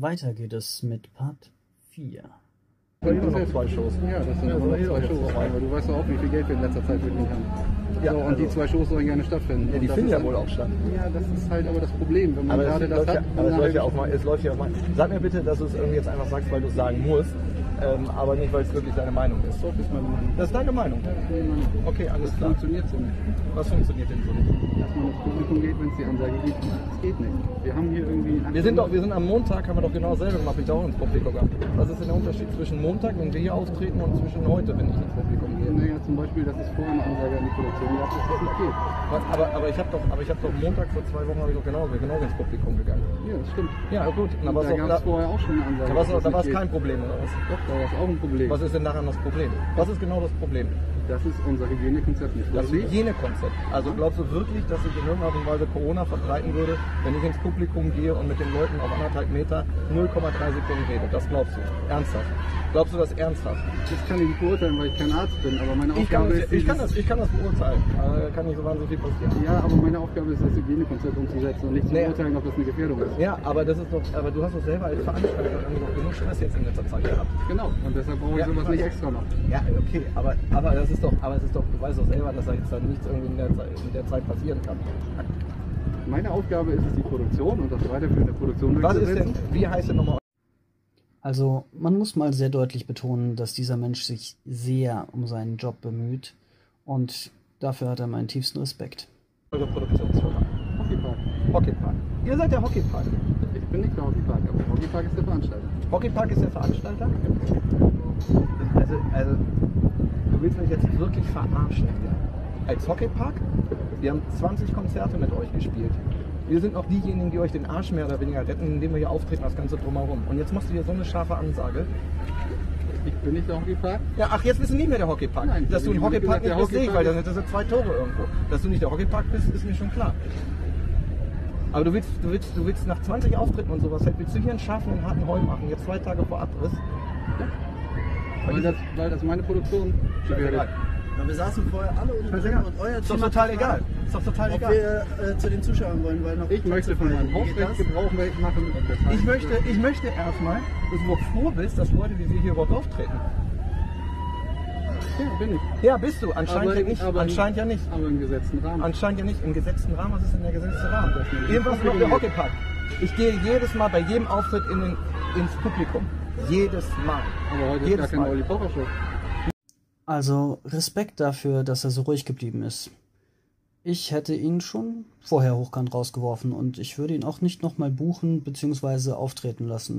Weiter geht es mit Part 4. Das sind noch zwei Shows. Ja, das sind Ja, aber so noch zwei Shows. Shows. Aber du weißt doch auch, wie viel Geld wir in letzter Zeit verdienen haben. Ja, so, und also- die zwei Shows sollen gerne stattfinden. Ja, die das finden ja dann- wohl auch statt. Ja, das ist halt aber das Problem, wenn man Aber es gerade das läuft, hat. ja, aber es läuft ja halt- auch mal, es läuft ja auch mal. Sag mir bitte, dass du es irgendwie jetzt einfach sagst, weil du es sagen musst, ähm, aber nicht, weil es wirklich deine Meinung ist. So ist meine Meinung. Das ist deine Meinung. Okay, alles Das klar. funktioniert so nicht. Was funktioniert denn so nicht? Dass man ins Publikum geht, wenn es die Ansage gibt. Das geht nicht. Wir haben hier irgendwie. Wir sind doch, wir sind am Montag, haben wir doch genau dasselbe gemacht, ich auch ins Publikum gegangen. Was ist denn der Unterschied zwischen Montag, wenn wir hier auftreten, und zwischen heute, wenn ich ins Publikum gehe? Naja, zum Beispiel, dass es vorher eine Ansage an die Produktion gab, dass das nicht geht. Was, aber, aber ich habe doch, aber ich habe doch Montag vor zwei Wochen habe ich doch genauso, genauso ins Publikum gegangen. Ja, das stimmt. Ja, gut. Und da Und war da es gab da, es vorher auch schon eine Ansage. da da war's nicht kein. Problem oder was? Doch, da war es auch ein Problem. Was ist denn daran das Problem? Was ist genau das Problem? Das ist unser Hygienekonzept nicht. Das vorliegt. Hygienekonzept. Also glaubst du wirklich, dass sich in irgendeiner Art und Weise Corona verbreiten würde, wenn ich ins Publikum gehe und mit den Leuten auf anderthalb Meter 0,3 Sekunden rede? Das glaubst du? Ernsthaft? Glaubst du das ernsthaft? Das kann ich nicht beurteilen, weil ich kein Arzt bin, aber meine Ich kann, Aufgabe das, ist, ich kann, das, ich kann das beurteilen. Da kann nicht so wahnsinnig viel passieren. Ja, aber meine Aufgabe ist, das Hygienekonzept umzusetzen und nicht zu Nee. beurteilen, ob das eine Gefährdung ist. Ja, aber das ist doch, aber du hast doch selber als Veranstalter genug Stress jetzt in letzter Zeit gehabt. Genau, und deshalb brauche ich Ja, sowas ich nicht extra noch. Ja, okay, aber, aber das ist doch, aber es ist doch, du weißt doch selber, dass da jetzt dann nichts irgendwie in der, Zeit, in der Zeit passieren kann. Meine Aufgabe ist es, die Produktion und das Weiterführen der Produktion Was ist denn, wie heißt denn nochmal Also, man muss mal sehr deutlich betonen, dass dieser Mensch sich sehr um seinen Job bemüht und dafür hat er meinen tiefsten Respekt. eure Produktionsfirma? Hockeypark. Hockeypark. Ihr seid der Hockeypark. Ich bin nicht der Hockeypark, aber der Hockeypark ist der Veranstalter. Hockeypark ist der Veranstalter? Also, also, du willst mich jetzt wirklich verarschen hier. Als Hockeypark? Wir haben 20 Konzerte mit euch gespielt. Wir sind auch diejenigen, die euch den Arsch mehr oder weniger retten, indem wir hier auftreten, das Ganze drumherum. Und jetzt machst du hier so eine scharfe Ansage. Ich bin nicht der Hockeypark. Ja, ach, jetzt bist du nicht mehr der Hockeypark. Nein, Dass du ein Hockeypark nicht der bist, sehe ich, weil Hockeypark dann sind das zwei Tore irgendwo. Dass du nicht der Hockeypark bist, ist mir schon klar. Aber du willst, du willst, du willst nach 20 Auftritten und sowas, willst du hier einen scharfen und harten Heu machen, jetzt zwei Tage vor Abriss? Weil das, weil das meine Produktion Scheißegal. Ja, wir saßen vorher alle unten drin und euer Ist doch total egal. Ist doch total Ob egal. wir äh, zu den Zuschauern wollen, weil noch Ich möchte von meinem Hausrecht Gebrauch machen. Ich möchte, ich möchte erstmal, dass du überhaupt froh bist, dass Leute wie wir hier überhaupt auftreten. Ja, bin ich. Ja, bist du. Anscheinend Aber- ja nicht. aber- Anscheinend ja nicht. Aber im gesetzten Rahmen. Anscheinend ja nicht. Im gesetzten Rahmen, was ist denn der gesetzte Rahmen? Ist Irgendwas noch der. Hockeypark. Ich gehe jedes Mal bei jedem Auftritt in den, ins Publikum. Jedes Mal. aber heute ist jedes gar keine. Olli Pocher Show. Also, Respekt dafür, dass er so ruhig geblieben ist. Ich hätte ihn schon vorher hochkant rausgeworfen und ich würde ihn auch nicht nochmal buchen bzw. auftreten lassen.